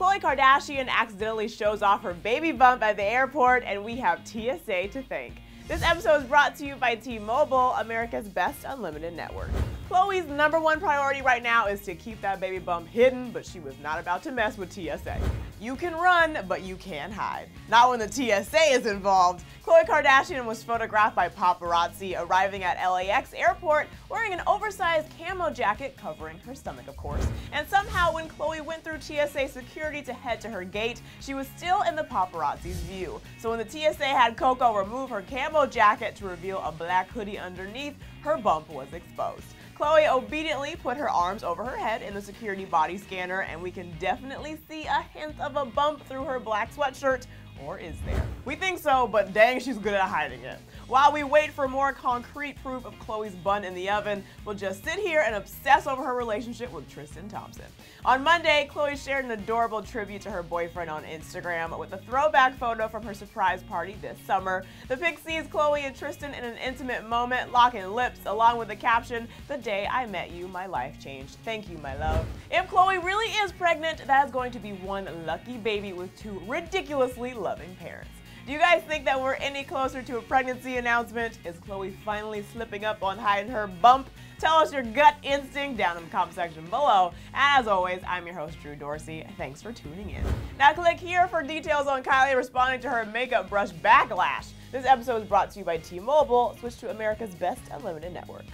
Khloe Kardashian accidentally shows off her baby bump at the airport, and we have TSA to thank. This episode is brought to you by T-Mobile, America's best unlimited network. Khloe's number one priority right now is to keep that baby bump hidden, but she was not about to mess with TSA. You can run, but you can't hide. Not when the TSA is involved. Khloe Kardashian was photographed by paparazzi arriving at LAX airport wearing an oversized camo jacket covering her stomach, of course. And went through TSA security to head to her gate, she was still in the paparazzi's view. So when the TSA had Koko remove her camo jacket to reveal a black hoodie underneath, her bump was exposed. Khloe obediently put her arms over her head in the security body scanner, and we can definitely see a hint of a bump through her black sweatshirt. Or is there? We think so, but dang, she's good at hiding it. While we wait for more concrete proof of Khloe's bun in the oven, we'll just sit here and obsess over her relationship with Tristan Thompson. On Monday, Khloe shared an adorable tribute to her boyfriend on Instagram with a throwback photo from her surprise party this summer. The pic sees Khloe and Tristan in an intimate moment, locking lips, along with the caption, The day I met you, my life changed. Thank you, my love. If Chloe really is pregnant, that is going to be one lucky baby with two ridiculously loving parents. Do you guys think that we're any closer to a pregnancy announcement? Is Khloe finally slipping up on hiding her bump? Tell us your gut instinct down in the comment section below. And as always, I'm your host, Drew Dorsey. Thanks for tuning in. Now click here for details on Kylie responding to her makeup brush backlash. This episode is brought to you by T-Mobile. Switch to America's best unlimited network.